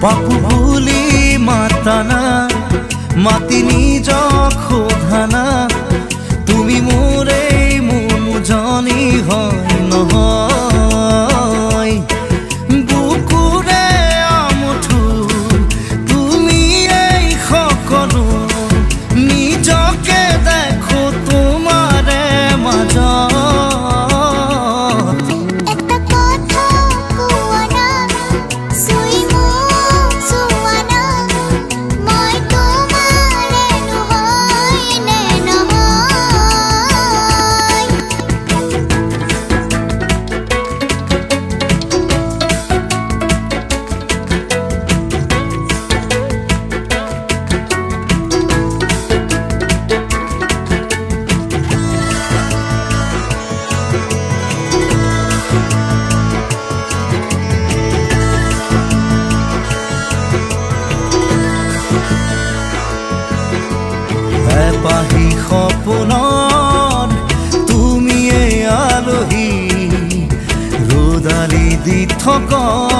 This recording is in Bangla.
পাপু ভুলি মাতানা মাতিনি নিজক Talk.